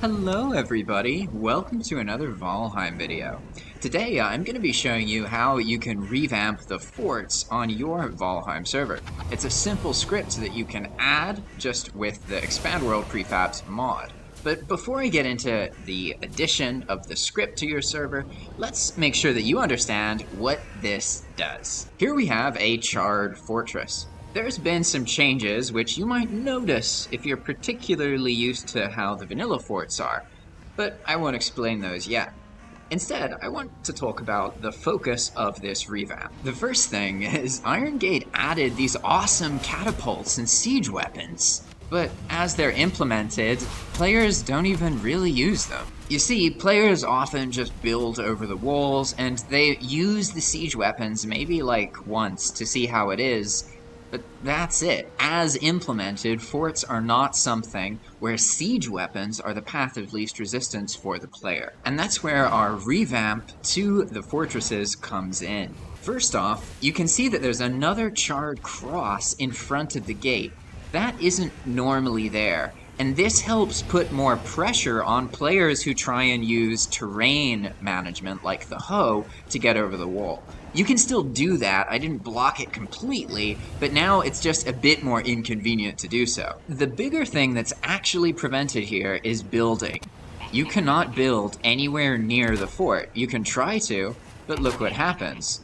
Hello everybody, welcome to another Valheim video. Today uh, I'm going to be showing you how you can revamp the forts on your Valheim server. It's a simple script that you can add just with the Expand World Prefabs mod. But before I get into the addition of the script to your server, let's make sure that you understand what this does. Here we have a charred fortress. There's been some changes which you might notice if you're particularly used to how the vanilla forts are, but I won't explain those yet. Instead, I want to talk about the focus of this revamp. The first thing is Iron Gate added these awesome catapults and siege weapons. But as they're implemented, players don't even really use them. You see, players often just build over the walls and they use the siege weapons maybe like once to see how it is, but that's it. As implemented, forts are not something where siege weapons are the path of least resistance for the player. And that's where our revamp to the fortresses comes in. First off, you can see that there's another charred cross in front of the gate. That isn't normally there, and this helps put more pressure on players who try and use terrain management like the hoe to get over the wall. You can still do that, I didn't block it completely, but now it's just a bit more inconvenient to do so. The bigger thing that's actually prevented here is building. You cannot build anywhere near the fort. You can try to, but look what happens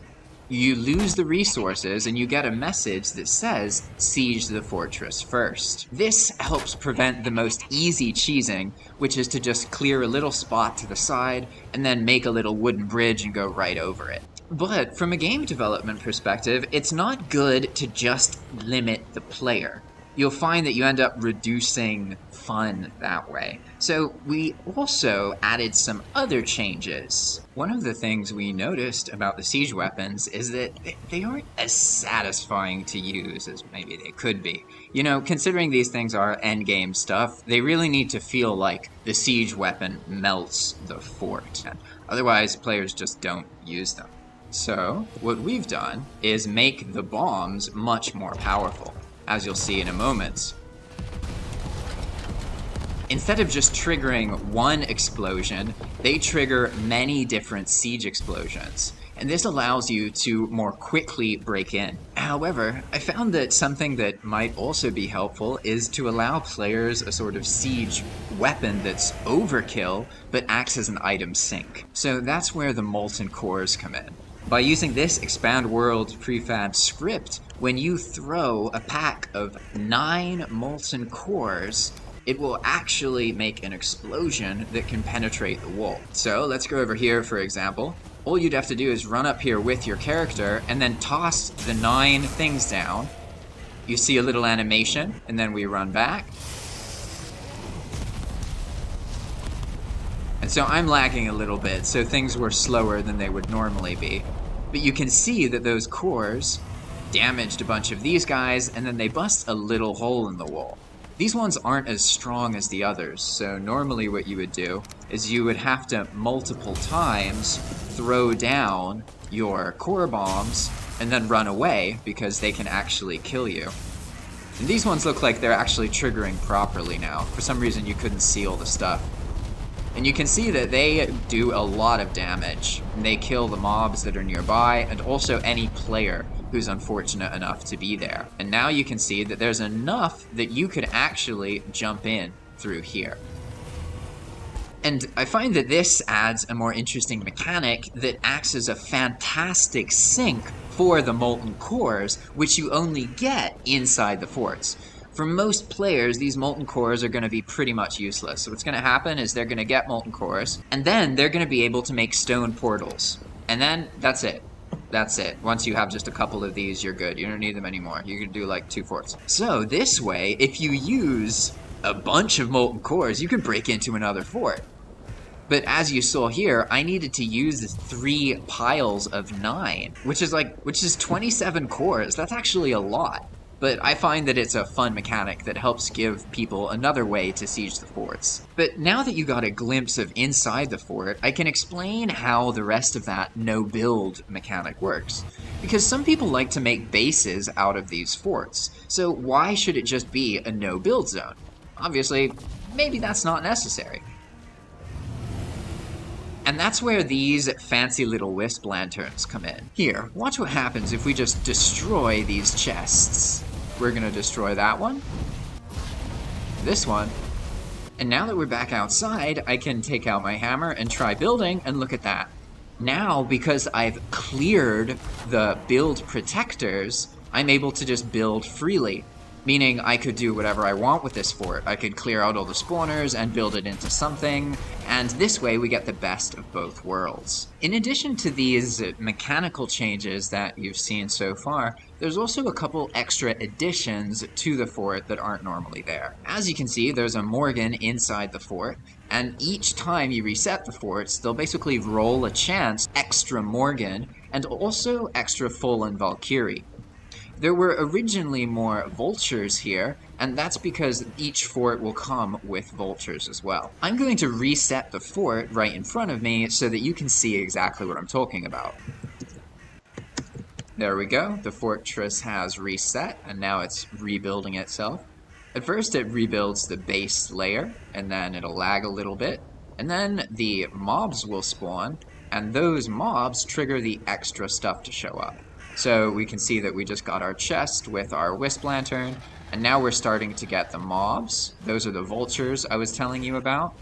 you lose the resources and you get a message that says siege the fortress first. This helps prevent the most easy cheesing, which is to just clear a little spot to the side and then make a little wooden bridge and go right over it. But from a game development perspective, it's not good to just limit the player you'll find that you end up reducing fun that way. So we also added some other changes. One of the things we noticed about the siege weapons is that they aren't as satisfying to use as maybe they could be. You know, considering these things are endgame stuff, they really need to feel like the siege weapon melts the fort. Otherwise, players just don't use them. So, what we've done is make the bombs much more powerful as you'll see in a moment. Instead of just triggering one explosion, they trigger many different siege explosions, and this allows you to more quickly break in. However, I found that something that might also be helpful is to allow players a sort of siege weapon that's overkill, but acts as an item sink. So that's where the molten cores come in. By using this Expand World prefab script, when you throw a pack of nine molten cores, it will actually make an explosion that can penetrate the wall. So let's go over here, for example. All you'd have to do is run up here with your character and then toss the nine things down. You see a little animation, and then we run back. And so I'm lagging a little bit, so things were slower than they would normally be. But you can see that those cores damaged a bunch of these guys, and then they bust a little hole in the wall. These ones aren't as strong as the others, so normally what you would do is you would have to multiple times throw down your core bombs and then run away because they can actually kill you. And these ones look like they're actually triggering properly now. For some reason you couldn't see all the stuff. And you can see that they do a lot of damage. They kill the mobs that are nearby, and also any player who's unfortunate enough to be there. And now you can see that there's enough that you could actually jump in through here. And I find that this adds a more interesting mechanic that acts as a fantastic sink for the molten cores, which you only get inside the forts for most players, these molten cores are going to be pretty much useless. So what's going to happen is they're going to get molten cores, and then they're going to be able to make stone portals. And then that's it. That's it. Once you have just a couple of these, you're good. You don't need them anymore. You can do like two forts. So this way, if you use a bunch of molten cores, you can break into another fort. But as you saw here, I needed to use three piles of nine, which is like, which is 27 cores. That's actually a lot. But I find that it's a fun mechanic that helps give people another way to siege the forts. But now that you got a glimpse of inside the fort, I can explain how the rest of that no-build mechanic works. Because some people like to make bases out of these forts, so why should it just be a no-build zone? Obviously, maybe that's not necessary. And that's where these fancy little wisp lanterns come in. Here, watch what happens if we just destroy these chests. We're gonna destroy that one, this one, and now that we're back outside, I can take out my hammer and try building, and look at that. Now, because I've cleared the build protectors, I'm able to just build freely meaning I could do whatever I want with this fort. I could clear out all the spawners and build it into something, and this way we get the best of both worlds. In addition to these mechanical changes that you've seen so far, there's also a couple extra additions to the fort that aren't normally there. As you can see, there's a Morgen inside the fort, and each time you reset the forts, they'll basically roll a chance extra Morgen and also extra Fallen Valkyrie. There were originally more vultures here, and that's because each fort will come with vultures as well. I'm going to reset the fort right in front of me so that you can see exactly what I'm talking about. There we go, the fortress has reset, and now it's rebuilding itself. At first it rebuilds the base layer, and then it'll lag a little bit, and then the mobs will spawn, and those mobs trigger the extra stuff to show up. So we can see that we just got our chest with our Wisp Lantern, and now we're starting to get the mobs. Those are the vultures I was telling you about.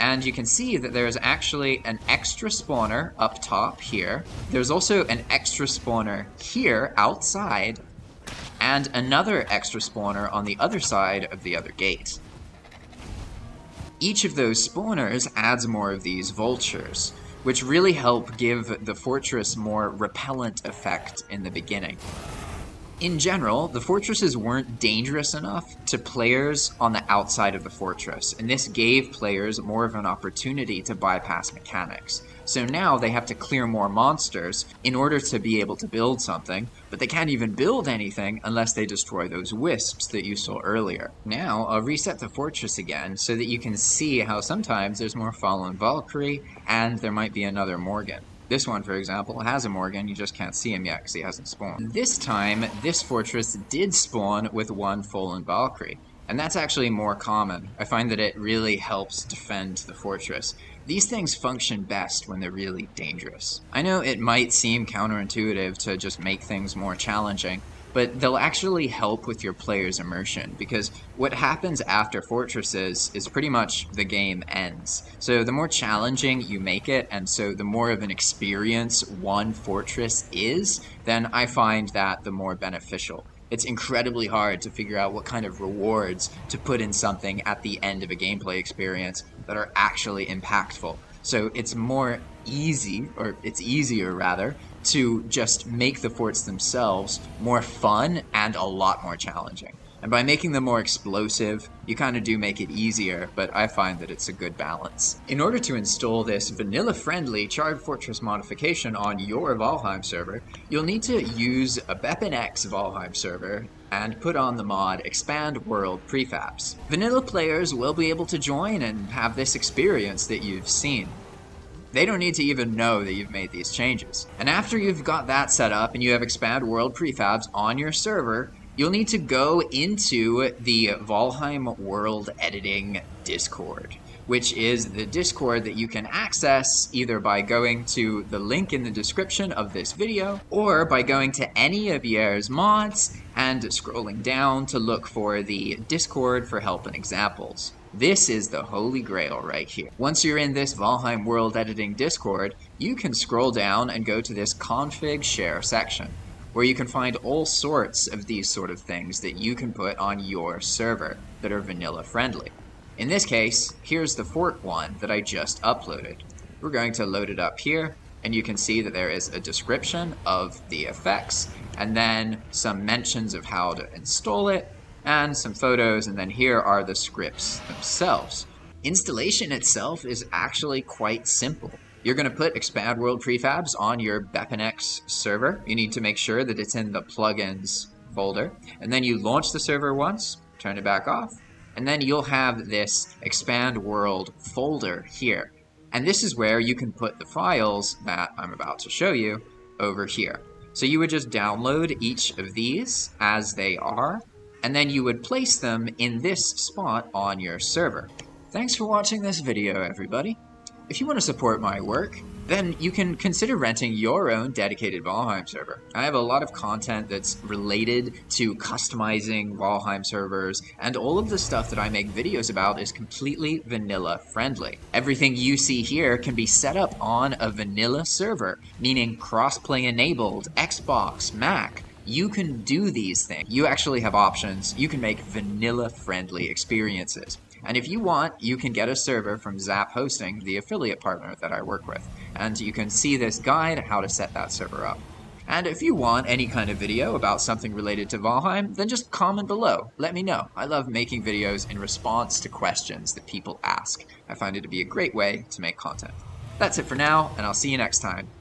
And you can see that there's actually an extra spawner up top here. There's also an extra spawner here outside, and another extra spawner on the other side of the other gate. Each of those spawners adds more of these vultures which really help give the fortress more repellent effect in the beginning. In general, the fortresses weren't dangerous enough to players on the outside of the fortress, and this gave players more of an opportunity to bypass mechanics. So now they have to clear more monsters in order to be able to build something, but they can't even build anything unless they destroy those wisps that you saw earlier. Now, I'll reset the fortress again so that you can see how sometimes there's more Fallen Valkyrie, and there might be another Morgen. This one, for example, has a Morgen, you just can't see him yet because he hasn't spawned. This time, this fortress did spawn with one Fallen Valkyrie, and that's actually more common. I find that it really helps defend the fortress. These things function best when they're really dangerous. I know it might seem counterintuitive to just make things more challenging, but they'll actually help with your player's immersion because what happens after fortresses is pretty much the game ends. So the more challenging you make it, and so the more of an experience one fortress is, then I find that the more beneficial. It's incredibly hard to figure out what kind of rewards to put in something at the end of a gameplay experience that are actually impactful. So it's more easy, or it's easier rather, to just make the forts themselves more fun and a lot more challenging. And by making them more explosive, you kind of do make it easier, but I find that it's a good balance. In order to install this vanilla-friendly Charred Fortress modification on your Valheim server, you'll need to use a BepInEx Valheim server and put on the mod Expand World Prefabs. Vanilla players will be able to join and have this experience that you've seen. They don't need to even know that you've made these changes. And after you've got that set up and you have Expand World Prefabs on your server, you'll need to go into the Valheim World Editing Discord, which is the Discord that you can access either by going to the link in the description of this video or by going to any of Jere's mods and scrolling down to look for the Discord for help and examples. This is the holy grail right here. Once you're in this Valheim World Editing Discord, you can scroll down and go to this config share section, where you can find all sorts of these sort of things that you can put on your server that are vanilla friendly. In this case, here's the fort one that I just uploaded. We're going to load it up here, and you can see that there is a description of the effects, and then some mentions of how to install it, and some photos, and then here are the scripts themselves. Installation itself is actually quite simple. You're going to put Expand World Prefabs on your BepInEx server. You need to make sure that it's in the plugins folder. And then you launch the server once, turn it back off, and then you'll have this Expand World folder here. And this is where you can put the files that I'm about to show you over here. So you would just download each of these as they are, and then you would place them in this spot on your server. Thanks for watching this video, everybody. If you want to support my work, then you can consider renting your own dedicated Valheim server. I have a lot of content that's related to customizing Valheim servers, and all of the stuff that I make videos about is completely vanilla friendly. Everything you see here can be set up on a vanilla server, meaning crossplay enabled, Xbox, Mac, you can do these things. You actually have options. You can make vanilla friendly experiences. And if you want, you can get a server from Zap Hosting, the affiliate partner that I work with. And you can see this guide how to set that server up. And if you want any kind of video about something related to Valheim, then just comment below. Let me know. I love making videos in response to questions that people ask. I find it to be a great way to make content. That's it for now, and I'll see you next time.